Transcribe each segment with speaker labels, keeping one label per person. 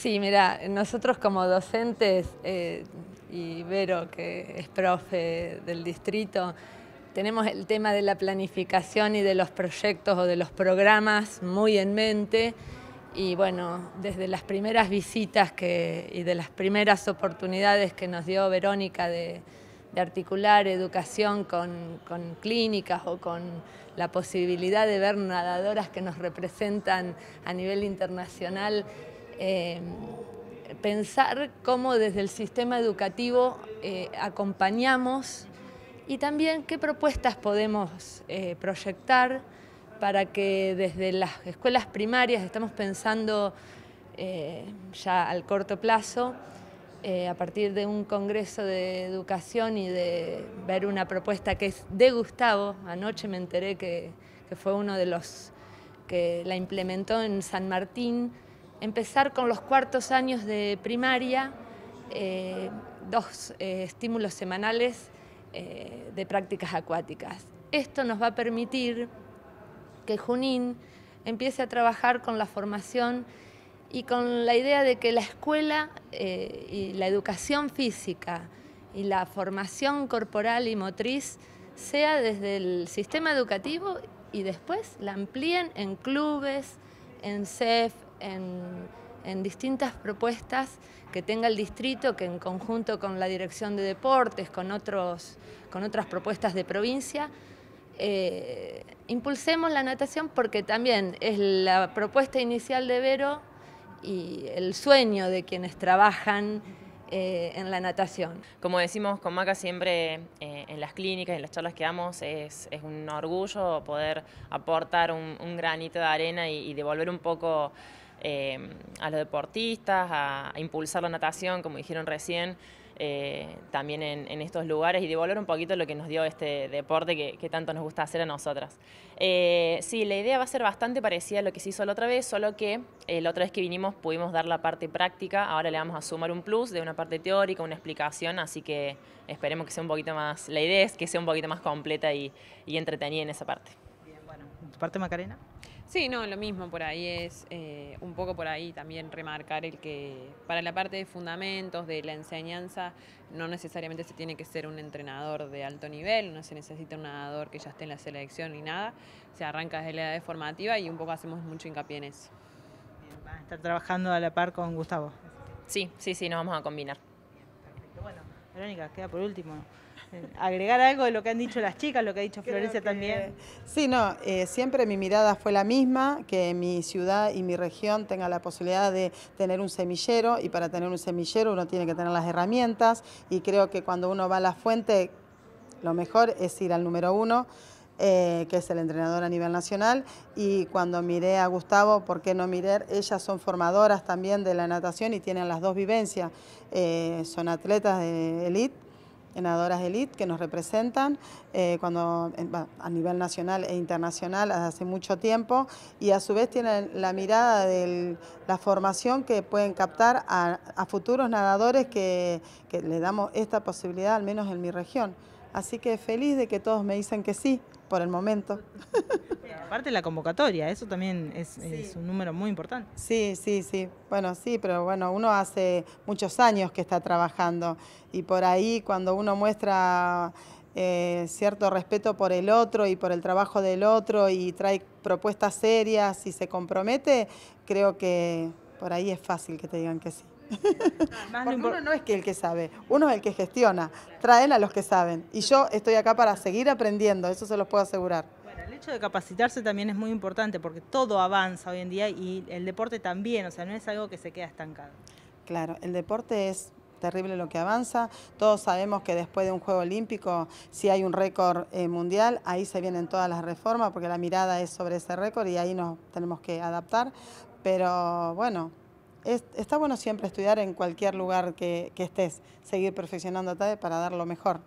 Speaker 1: Sí, mira, nosotros como docentes, eh, y Vero, que es profe del distrito, tenemos el tema de la planificación y de los proyectos o de los programas muy en mente. Y bueno, desde las primeras visitas que, y de las primeras oportunidades que nos dio Verónica de, articular educación con, clínicas o con la posibilidad de ver nadadoras que nos representan a nivel internacional, eh, pensar cómo desde el sistema educativo eh, acompañamos y también qué propuestas podemos eh, proyectar para que desde las escuelas primarias estamos pensando eh, ya al corto plazo, a partir de un congreso de educación y de ver una propuesta que es de Gustavo, anoche me enteré que, fue uno de los que la implementó en San Martín, empezar con los cuartos años de primaria, eh, dos estímulos semanales de prácticas acuáticas. Esto nos va a permitir que Junín empiece a trabajar con la formación y con la idea de que la escuela eh, y la educación física y la formación corporal y motriz sea desde el sistema educativo y después la amplíen en clubes, en CEF, en, distintas propuestas que tenga el distrito, que en conjunto con la Dirección de Deportes, con, otros, con otras propuestas de provincia, eh, impulsemos la natación porque también es la propuesta inicial de Vero y el sueño de quienes trabajan eh, en la natación.
Speaker 2: Como decimos con Maca siempre eh, en las clínicas, en las charlas que damos, es, un orgullo poder aportar un, granito de arena y, devolver un poco a los deportistas, a impulsar la natación, como dijeron recién. Eh, también en, estos lugares y devolver un poquito lo que nos dio este deporte que, tanto nos gusta hacer a nosotras. Eh, sí, la idea va a ser bastante parecida a lo que se hizo la otra vez, solo que eh, la otra vez que vinimos pudimos dar la parte práctica, ahora le vamos a sumar un plus de una parte teórica, una explicación, así que esperemos que sea un poquito más, la idea es que sea un poquito más completa y, y entretenida en esa parte.
Speaker 3: Bien, bueno, ¿tu parte Macarena?
Speaker 4: Sí, no, lo mismo, por ahí es eh, un poco por ahí también remarcar el que para la parte de fundamentos, de la enseñanza, no necesariamente se tiene que ser un entrenador de alto nivel, no se necesita un nadador que ya esté en la selección ni nada, se arranca desde la edad formativa y un poco hacemos mucho hincapié en eso.
Speaker 3: Bien, van a estar trabajando a la par con Gustavo.
Speaker 2: Sí, sí, sí, nos vamos a combinar.
Speaker 3: Verónica, queda por último agregar algo de lo que han dicho las chicas, lo que ha dicho Florencia también.
Speaker 5: Sí, no, eh, siempre mi mirada fue la misma, que mi ciudad y mi región tenga la posibilidad de tener un semillero y para tener un semillero uno tiene que tener las herramientas y creo que cuando uno va a la fuente lo mejor es ir al número uno. Eh, que es el entrenador a nivel nacional, y cuando miré a Gustavo, ¿por qué no mirar? Ellas son formadoras también de la natación y tienen las dos vivencias, eh, son atletas de elite nadadoras elite que nos representan eh, cuando, a nivel nacional e internacional hace mucho tiempo y a su vez tienen la mirada de la formación que pueden captar a, futuros nadadores que, que le damos esta posibilidad, al menos en mi región. Así que feliz de que todos me dicen que sí, por el momento.
Speaker 3: Aparte la convocatoria, eso también es, un número muy importante.
Speaker 5: Sí, sí, sí. Bueno, sí, pero bueno, uno hace muchos años que está trabajando y por ahí cuando uno muestra eh, cierto respeto por el otro y por el trabajo del otro y trae propuestas serias y se compromete, creo que por ahí es fácil que te digan que sí. Porque uno no es que el que sabe, uno es el que gestiona, traen a los que saben. Y yo estoy acá para seguir aprendiendo, eso se los puedo asegurar.
Speaker 3: Bueno, el hecho de capacitarse también es muy importante porque todo avanza hoy en día y el deporte también, o sea, no es algo que se queda estancado.
Speaker 5: Claro, el deporte es terrible lo que avanza. Todos sabemos que después de un Juego Olímpico, si hay un récord eh, mundial, ahí se vienen todas las reformas porque la mirada es sobre ese récord y ahí nos tenemos que adaptar. Pero bueno, está bueno siempre estudiar en cualquier lugar que, estés, seguir perfeccionándote para dar lo mejor.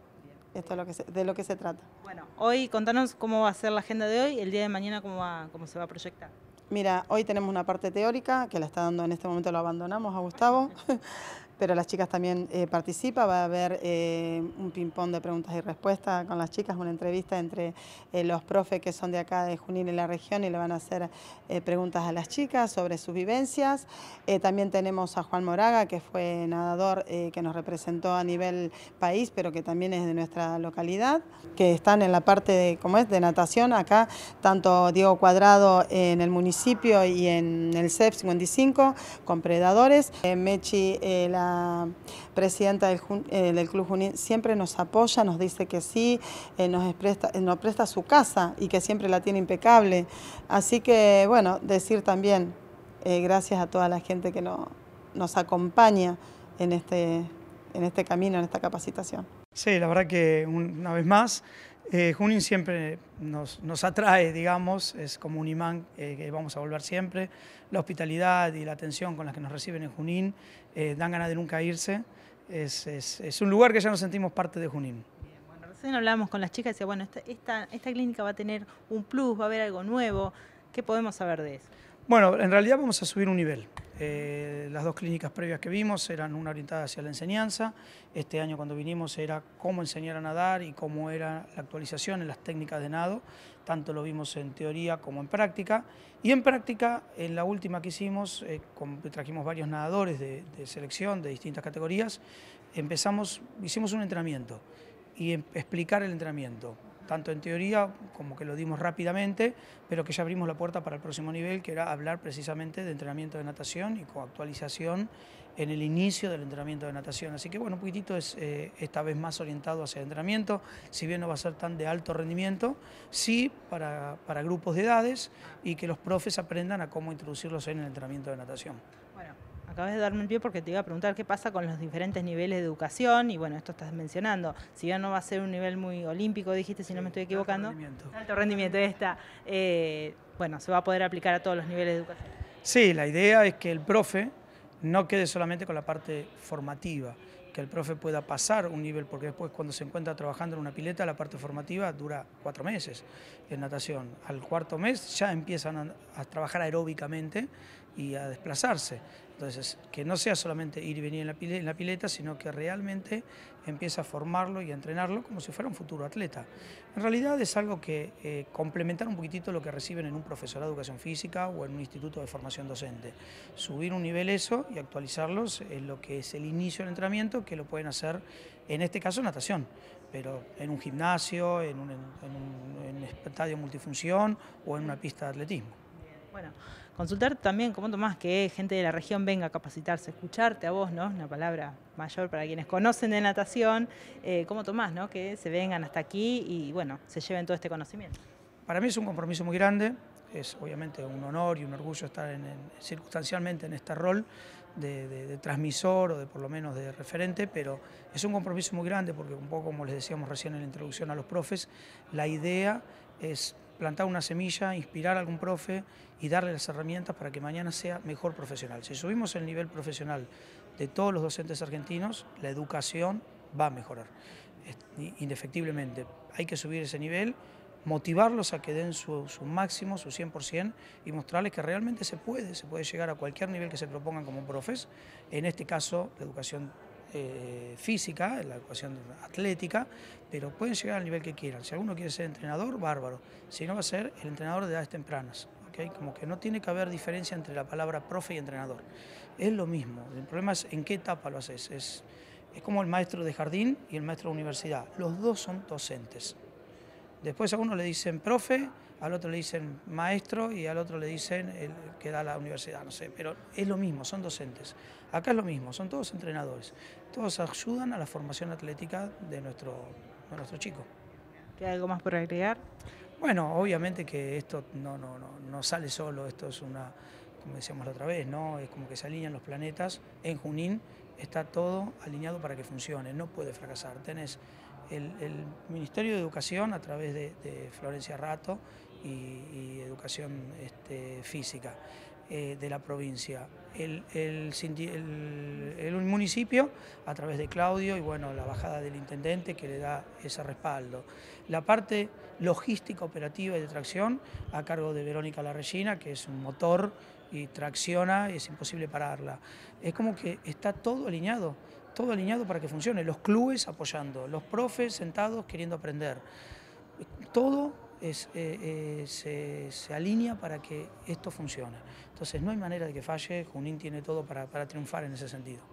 Speaker 5: Esto es lo que de lo que se trata.
Speaker 3: Bueno, hoy contanos cómo va a ser la agenda de hoy, el día de mañana cómo, va, cómo se va a proyectar.
Speaker 5: Mira, hoy tenemos una parte teórica que la está dando en este momento, lo abandonamos a Gustavo. pero las chicas también eh, participan, va a haber eh, un ping-pong de preguntas y respuestas con las chicas, una entrevista entre eh, los profes que son de acá de Junín y la región y le van a hacer preguntas a las chicas sobre sus vivencias. también tenemos a Juan Moraga, que fue nadador que nos representó a nivel país, pero que también es de nuestra localidad, que están en la parte de, ¿cómo es? de natación, acá tanto Diego Cuadrado en el municipio y en el CEP 55 con predadores. Mechi, la presidenta eh, del, Club Junín siempre nos apoya, nos dice que sí, eh, nos, presta, eh, nos presta su casa y que siempre la tiene impecable. Así que, bueno, decir también gracias a toda la gente que nos acompaña en este, en este camino, en esta capacitación.
Speaker 6: Sí, la verdad que una vez más, Junín siempre nos, nos, atrae, digamos, es como un imán que vamos a volver siempre. La hospitalidad y la atención con la que nos reciben en Junín eh, dan ganas de nunca irse. Es, es, es, un lugar que ya nos sentimos parte de Junín.
Speaker 3: Bueno, recién hablábamos con las chicas y decía, bueno, esta, esta, clínica va a tener un plus, va a haber algo nuevo. ¿Qué podemos saber de eso?
Speaker 6: Bueno, en realidad vamos a subir un nivel. Eh, las dos clínicas previas que vimos eran una orientada hacia la enseñanza. Este año cuando vinimos era cómo enseñar a nadar y cómo era la actualización en las técnicas de nado. Tanto lo vimos en teoría como en práctica. Y en práctica, en la última que hicimos, eh, trajimos varios nadadores de, selección de distintas categorías, empezamos, hicimos un entrenamiento y em, explicar el entrenamiento tanto en teoría como que lo dimos rápidamente, pero que ya abrimos la puerta para el próximo nivel, que era hablar precisamente de entrenamiento de natación y con actualización en el inicio del entrenamiento de natación. Así que bueno, un poquitito es eh, esta vez más orientado hacia el entrenamiento, si bien no va a ser tan de alto rendimiento, sí para, para grupos de edades y que los profes aprendan a cómo introducirlos en el entrenamiento de natación.
Speaker 3: Acabas de darme el pie porque te iba a preguntar qué pasa con los diferentes niveles de educación y bueno, esto estás mencionando. Si bien no va a ser un nivel muy olímpico, dijiste, si no me estoy equivocando.
Speaker 6: Alto rendimiento.
Speaker 3: Alto rendimiento, esta. Eh, bueno, se va a poder aplicar a todos los niveles de educación.
Speaker 6: Sí, la idea es que el profe no quede solamente con la parte formativa, que el profe pueda pasar un nivel, porque después cuando se encuentra trabajando en una pileta, la parte formativa dura cuatro meses en natación. Al cuarto mes ya empiezan a trabajar aeróbicamente y a desplazarse. Entonces, que no sea solamente ir y venir en la, pileta, en sino que realmente empieza a formarlo y a entrenarlo como si fuera un futuro atleta. En realidad es algo que eh, complementar un poquitito lo que reciben en un profesorado de educación física o en un instituto de formación docente. Subir un nivel eso y actualizarlos en lo que es el inicio del entrenamiento, que lo pueden hacer, en este caso, natación pero en un gimnasio, en un, en un estadio multifunción o en una pista de atletismo.
Speaker 3: Bueno, consultar también cómo tomás que gente de la región venga a capacitarse, escucharte a vos, ¿no? Una palabra mayor para quienes conocen de natación, eh, cómo tomás, ¿no? Que se vengan hasta aquí y bueno, se lleven todo este conocimiento.
Speaker 6: Para mí es un compromiso muy grande, es obviamente un honor y un orgullo estar en, circunstancialmente en este rol de, transmisor o de por lo menos de referente, pero es un compromiso muy grande porque un poco como les decíamos recién en la introducción a los profes, la idea es plantar una semilla, inspirar a algún profe y darle las herramientas para que mañana sea mejor profesional. Si subimos el nivel profesional de todos los docentes argentinos, la educación va a mejorar, indefectiblemente. Hay que subir ese nivel, motivarlos a que den su, su máximo, su 100%, y mostrarles que realmente se puede, se puede llegar a cualquier nivel que se propongan como profes, en este caso la educación eh, física, la ecuación atlética, pero pueden llegar al nivel que quieran. Si alguno quiere ser entrenador, bárbaro. Si no, va a ser el entrenador de edades tempranas. ¿okay? Como que no tiene que haber diferencia entre la palabra profe y entrenador. Es lo mismo. El problema es en qué etapa lo haces. Es, es como el maestro de jardín y el maestro de universidad. Los dos son docentes. Después a uno le dicen profe, al otro le dicen maestro y al otro le dicen el que da la universidad, no sé, pero es lo mismo, son docentes. Acá es lo mismo, son todos entrenadores. Todos ayudan a la formación atlética de nuestro, de nuestro chico.
Speaker 3: ¿Queda algo más por agregar?
Speaker 6: Bueno, obviamente que esto no, no, no, no sale solo, esto es una, como decíamos la otra vez, ¿no? es como que se alinean los planetas. En Junín está todo alineado para que funcione, no puede fracasar. Tenés el, Ministerio de Educación a través de, Florencia Rato y, Educación este, Física eh, de la provincia, el, el, municipio a través de Claudio y bueno, la bajada del intendente que le da ese respaldo. La parte logística, operativa y de tracción a cargo de Verónica Larregina, que es un motor y tracciona y es imposible pararla. Es como que está todo alineado, todo alineado para que funcione. Los clubes apoyando, los profes sentados queriendo aprender. Todo eh, eh, se, alinea para que esto funcione. Entonces no hay manera de que falle, Junín tiene todo para triunfar en ese sentido.